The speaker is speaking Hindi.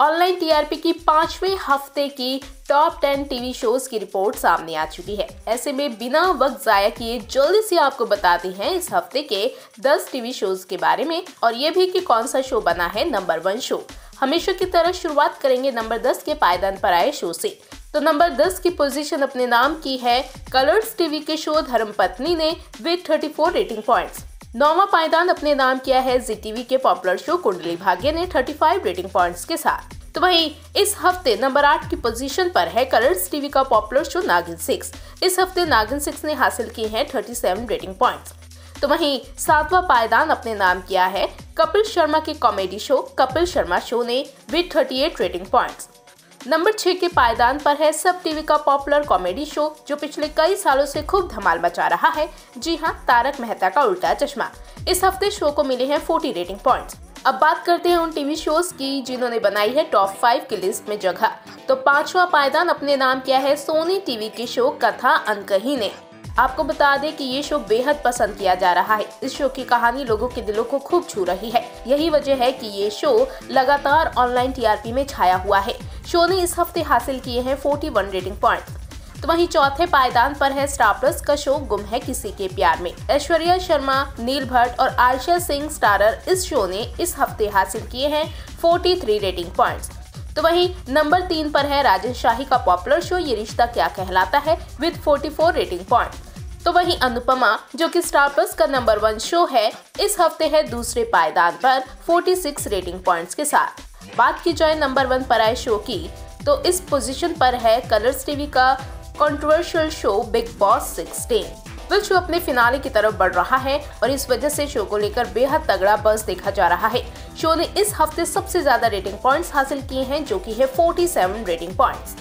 ऑनलाइन टीआरपी की पाँचवें हफ़्ते की टॉप टेन टीवी शोज़ की रिपोर्ट सामने आ चुकी है। ऐसे में बिना वक्त जाया किए जल्दी से आपको बताते हैं इस हफ़्ते के 10 टीवी शोज़ के बारे में और ये भी कि कौन सा शो बना है नंबर वन शो। हमेशा की तरह शुरुआत करेंगे नंबर 10 के पायदान पर आए शो से। तो नंबर 10 की पोजीशन अपने नाम की है। कलर्स टीवी के शो धर्म पत्नी ने विद 34 रेटिंग पॉइंट्स। नौवा पायदान अपने नाम किया है जी टीवी के पॉपुलर शो कुंडली भाग्य ने 35 रेटिंग पॉइंट्स के साथ। तो वहीं इस हफ़्ते नंबर आठ की पोजीशन पर है कलर्स टीवी का पॉपुलर शो नागिन सिक्स इस हफ़्ते नागिन सिक्स ने हासिल किए हैं 37 रेटिंग पॉइंट्स तो वहीं सातवां पायदान अपने नाम किया है कपिल शर्मा के comedy show Kapil Sharma show ने विद 38 रेटिंग पॉइंट्स नंबर छह के पायदान पर है सब टीवी का पॉपुलर कॉमेडी शो, जो पिछले कई सालों से खूब धमाल मचा रहा है। जी हाँ तारक मेहता का उल्टा चश्मा। इस हफ़्ते शो को मिले हैं 40 रेटिंग पॉइंट्स। अब बात करते हैं उन टीवी शोज़ की, जिन्होंने बनाई है टॉप फाइव की लिस्ट में जगह। तो पांचवा पायदान अपने नाम किया है सोनी टीवी के शो कथा अनकही ने। आपको बता दें कि ये शो बेहद पसंद किया जा रहा है। इस शो की कहानी लोगों के दिलों को खूब छू रही है। यही वजह है कि ये शो लगातार ऑनलाइन टीआरपी में छाया हुआ है। शो ने इस हफ़्ते हासिल किए हैं 41 रेटिंग पॉइंट। तो वहीं चौथे पायदान पर है स्टार प्लस का शो गुम है किसी के प्यार में। ऐश्वर्या शर्मा, नील भट्ट और आयशा सिंह स्टारर इस शो ने इस हफ़्ते हासिल किए हैं 43 रेटिंग पॉइंट्स। तो वहीं नंबर तीन पर है राजेश शाही का पॉपुलर शो, ये Rishta Kya Kehlata Hai? With 44 rating point. तो वहीं अनुपमा, जो कि स्टार प्लस का नंबर वन शो है, इस हफ़्ते है दूसरे पायदान पर 46 रेटिंग पॉइंट्स के साथ। बात की जाए नंबर वन पर आए शो की तो इस पोजीशन पर है कलर्स टीवी का कंट्रोवर्शियल शो बिग बॉस 16 विल शो अपने फिनाले की तरफ़ बढ़ रहा है और इस वजह से शो को लेकर बेहद तगड़ा बस देखा जा रहा है। शो ने इस हफ़्ते सबसे ज़्यादा रेटिंग पॉइंट्स हासिल किए हैं, जो कि है 47 रेटिंग पॉइंट्स